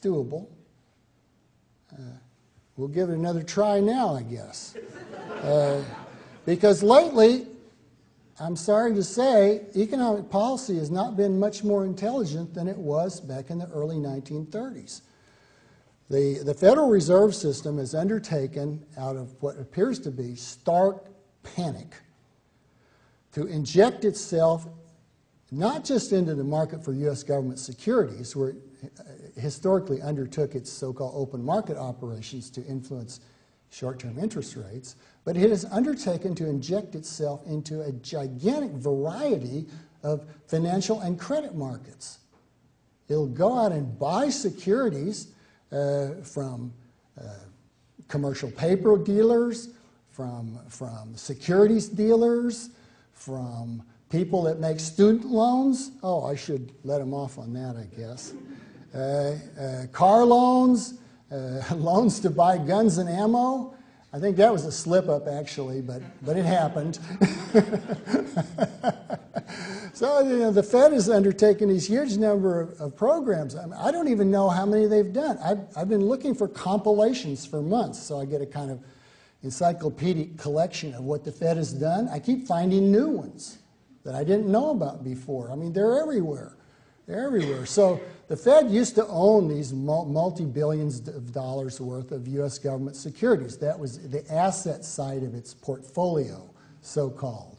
Doable. Uh, we'll give it another try now, I guess. Uh, because lately, I'm sorry to say, economic policy has not been much more intelligent than it was back in the early 1930s. The, the Federal Reserve System has undertaken, out of what appears to be stark panic, to inject itself not just into the market for U.S. government securities, where it historically undertook its so called open market operations to influence short term interest rates, but it has undertaken to inject itself into a gigantic variety of financial and credit markets. It'll go out and buy securities uh, from uh, commercial paper dealers, from, from securities dealers, from people that make student loans. Oh, I should let them off on that, I guess. Uh, uh, car loans, uh, loans to buy guns and ammo. I think that was a slip up, actually, but, but it happened. so you know, the Fed has undertaken these huge number of, of programs. I, mean, I, don't even know how many they've done. I've, I've been looking for compilations for months, so I get a kind of encyclopedic collection of what the Fed has done. I keep finding new ones that I didn't know about before. I mean, they're everywhere. They're everywhere. So the Fed used to own these multi billions of dollars worth of U.S. government securities. That was the asset side of its portfolio, so called.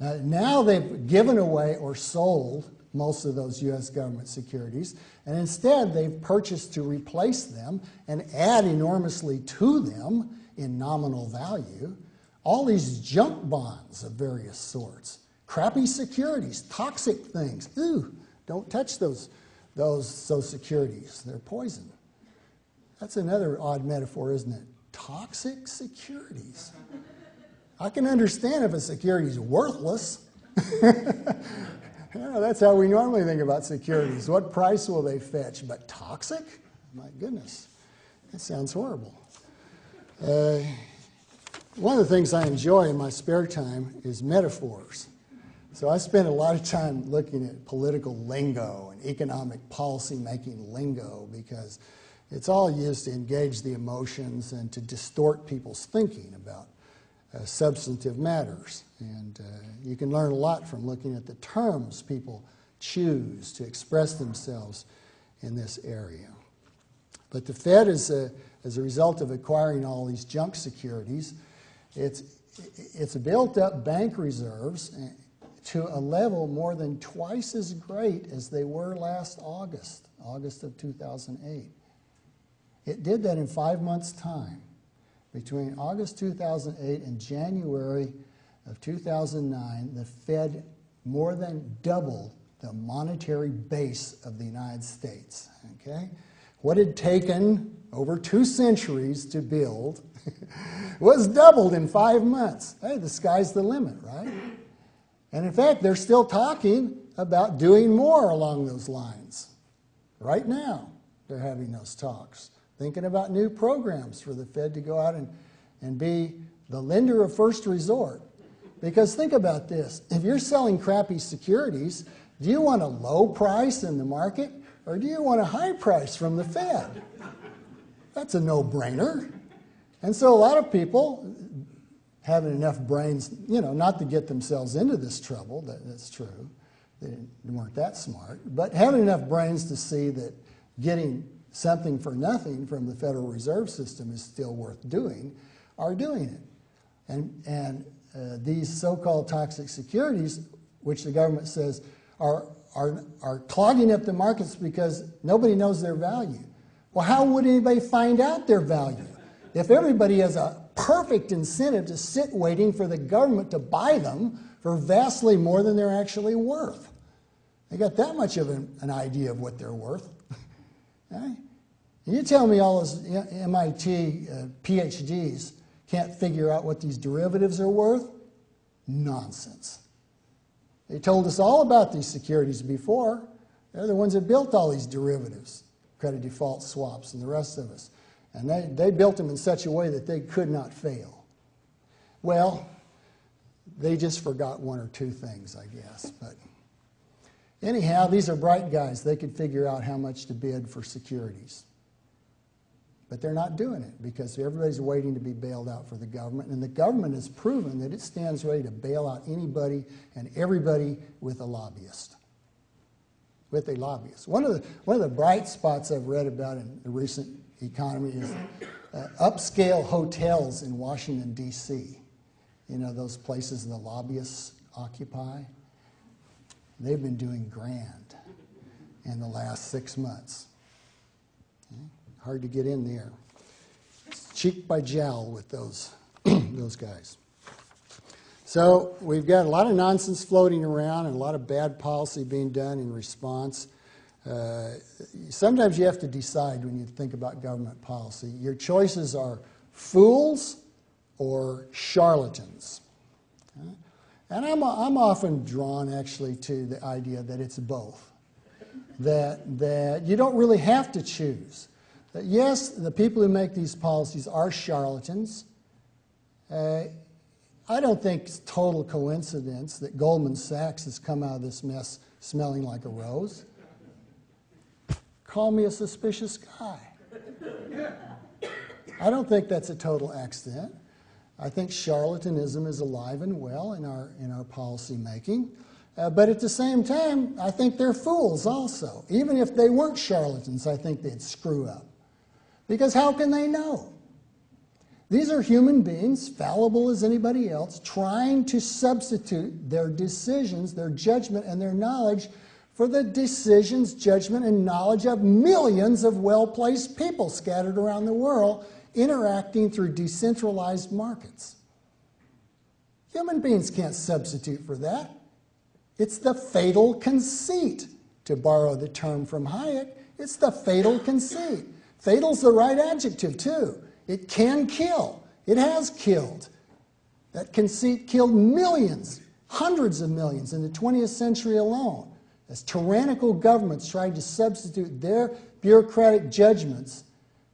Uh, now they've given away or sold most of those U.S. government securities, and instead they've purchased to replace them and add enormously to them in nominal value all these junk bonds of various sorts crappy securities, toxic things. Ooh, don't touch those, those, those securities. They're poison. That's another odd metaphor, isn't it? Toxic securities. I can understand if a security is worthless. yeah, that's how we normally think about securities. What price will they fetch? But toxic? My goodness, that sounds horrible. Uh, one of the things I enjoy in my spare time is metaphors. So I spend a lot of time looking at political lingo and economic policy making lingo because it's all used to engage the emotions and to distort people's thinking about uh, substantive matters. And uh, you can learn a lot from looking at the terms people choose to express themselves in this area. But the Fed, is a, as a result of acquiring all these junk securities, it's, it's built up bank reserves to a level more than twice as great as they were last August, August of 2008. It did that in five months' time. Between August 2008 and January of 2009, the Fed more than doubled the monetary base of the United States. Okay? What had taken over two centuries to build was doubled in five months. Hey, the sky's the limit, right? And in fact, they're still talking about doing more along those lines. Right now, they're having those talks, thinking about new programs for the Fed to go out and, and be the lender of first resort. Because think about this if you're selling crappy securities, do you want a low price in the market or do you want a high price from the Fed? That's a no brainer. And so a lot of people, having enough brains, you know, not to get themselves into this trouble, that, that's true. They weren't that smart. But having enough brains to see that getting something for nothing from the Federal Reserve System is still worth doing are doing it. And, and uh, these so called toxic securities, which the government says are, are, are clogging up the markets because nobody knows their value. Well, how would anybody find out their value? If everybody has a perfect incentive to sit waiting for the government to buy them for vastly more than they're actually worth. They got that much of an, an idea of what they're worth. okay? You tell me all those MIT uh, PhDs can't figure out what these derivatives are worth? Nonsense. They told us all about these securities before. They're the ones that built all these derivatives, credit default swaps, and the rest of us. And they, they built them in such a way that they could not fail. Well, they just forgot one or two things, I guess. But Anyhow, these are bright guys. They could figure out how much to bid for securities. But they're not doing it because everybody's waiting to be bailed out for the government. And the government has proven that it stands ready to bail out anybody and everybody with a lobbyist. With a lobbyist. One of the, one of the bright spots I've read about in the recent economy is uh, upscale hotels in Washington, D.C. You know, those places the lobbyists occupy. They've been doing grand in the last six months. Okay? Hard to get in there. It's cheek by jowl with those, those guys. So we've got a lot of nonsense floating around and a lot of bad policy being done in response. Uh, sometimes you have to decide when you think about government policy. Your choices are fools or charlatans. And I'm, I'm often drawn actually to the idea that it's both. That, that you don't really have to choose. That yes, the people who make these policies are charlatans. Uh, I don't think it's total coincidence that Goldman Sachs has come out of this mess smelling like a rose. Call me a suspicious guy. I don't think that's a total accident. I think charlatanism is alive and well in our, in our policy making. Uh, but at the same time, I think they're fools also. Even if they weren't charlatans, I think they'd screw up. Because how can they know? These are human beings, fallible as anybody else, trying to substitute their decisions, their judgment, and their knowledge for the decisions, judgment, and knowledge of millions of well placed people scattered around the world interacting through decentralized markets. Human beings can't substitute for that. It's the fatal conceit, to borrow the term from Hayek. It's the fatal conceit. Fatal's the right adjective, too. It can kill. It has killed. That conceit killed millions, hundreds of millions in the 20th century alone, as tyrannical governments tried to substitute their bureaucratic judgments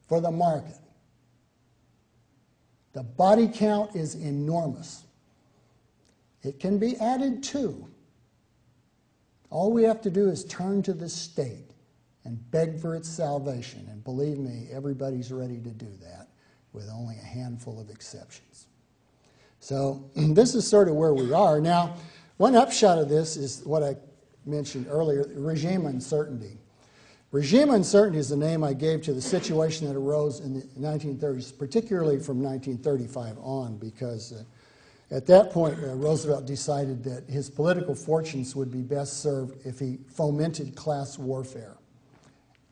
for the market. The body count is enormous. It can be added to. All we have to do is turn to the state and beg for its salvation. And believe me, everybody's ready to do that, with only a handful of exceptions. So, this is sort of where we are. Now, one upshot of this is what I mentioned earlier regime uncertainty. Regime uncertainty is the name I gave to the situation that arose in the 1930s, particularly from 1935 on, because uh, at that point, uh, Roosevelt decided that his political fortunes would be best served if he fomented class warfare,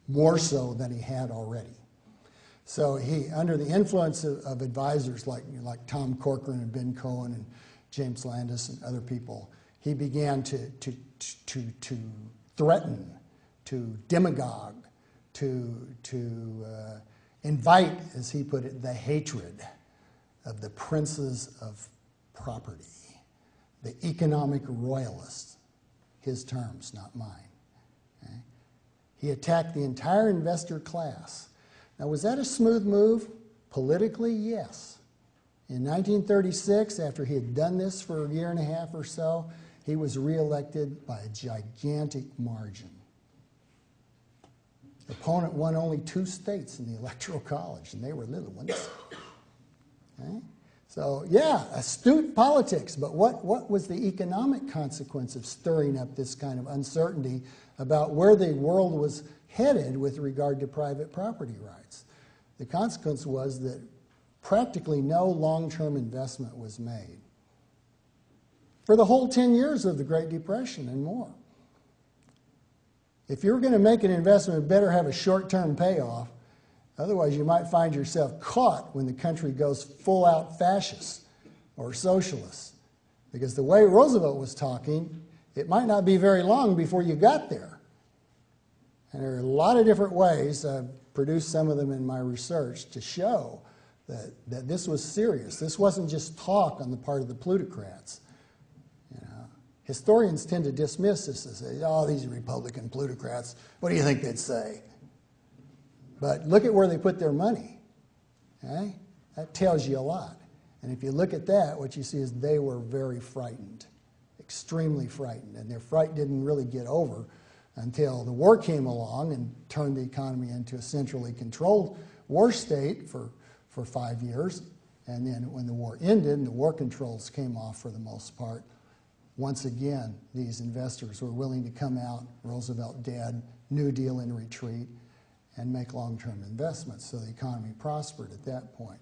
more so than he had already. So he, under the influence of, of advisors like, like Tom Corcoran and Ben Cohen and James Landis and other people, he began to, to, to, to threaten to demagogue, to, to uh, invite, as he put it, the hatred of the princes of property, the economic royalists, his terms, not mine. Okay? He attacked the entire investor class. Now, was that a smooth move? Politically, yes. In 1936, after he had done this for a year and a half or so, he was reelected by a gigantic margin. The opponent won only two states in the Electoral College, and they were little ones. Okay? So, yeah, astute politics, but what, what was the economic consequence of stirring up this kind of uncertainty about where the world was headed with regard to private property rights? The consequence was that practically no long term investment was made for the whole 10 years of the Great Depression and more. If you're going to make an investment, it better have a short term payoff. Otherwise, you might find yourself caught when the country goes full out fascist or socialist. Because the way Roosevelt was talking, it might not be very long before you got there. And there are a lot of different ways, I've produced some of them in my research, to show that, that this was serious. This wasn't just talk on the part of the plutocrats. Historians tend to dismiss this and say, oh, these Republican plutocrats. What do you think they'd say? But look at where they put their money. Okay? That tells you a lot. And if you look at that, what you see is they were very frightened, extremely frightened. And their fright didn't really get over until the war came along and turned the economy into a centrally controlled war state for, for five years. And then when the war ended and the war controls came off for the most part, once again, these investors were willing to come out, Roosevelt dead, New Deal in retreat, and make long term investments. So the economy prospered at that point.